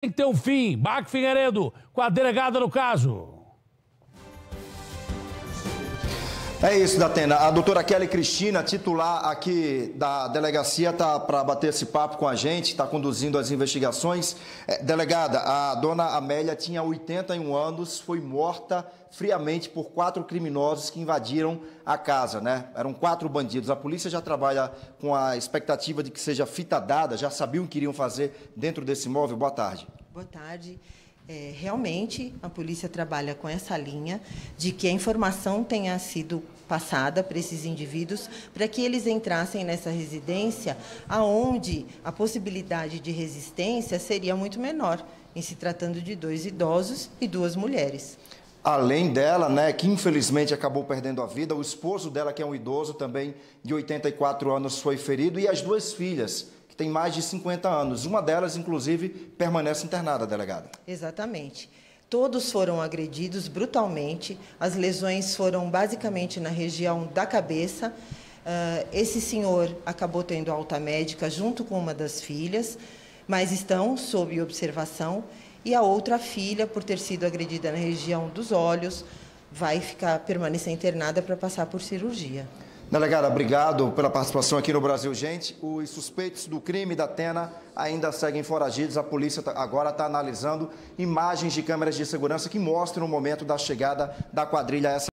tem que ter um fim. Bac Figueiredo, com a delegada no caso. É isso, Datena. A doutora Kelly Cristina, titular aqui da delegacia, está para bater esse papo com a gente, está conduzindo as investigações. É, delegada, a dona Amélia tinha 81 anos, foi morta friamente por quatro criminosos que invadiram a casa, né? Eram quatro bandidos. A polícia já trabalha com a expectativa de que seja fita dada, já sabiam o que iriam fazer dentro desse imóvel. Boa tarde. Boa tarde. É, realmente, a polícia trabalha com essa linha de que a informação tenha sido passada para esses indivíduos, para que eles entrassem nessa residência, aonde a possibilidade de resistência seria muito menor, em se tratando de dois idosos e duas mulheres. Além dela, né, que infelizmente acabou perdendo a vida, o esposo dela, que é um idoso também de 84 anos, foi ferido, e as duas filhas, tem mais de 50 anos. Uma delas, inclusive, permanece internada, delegada. Exatamente. Todos foram agredidos brutalmente. As lesões foram basicamente na região da cabeça. Uh, esse senhor acabou tendo alta médica junto com uma das filhas, mas estão sob observação. E a outra filha, por ter sido agredida na região dos olhos, vai ficar permanecer internada para passar por cirurgia. Delegada, obrigado pela participação aqui no Brasil. Gente, os suspeitos do crime da Atena ainda seguem foragidos. A polícia tá, agora está analisando imagens de câmeras de segurança que mostram o momento da chegada da quadrilha.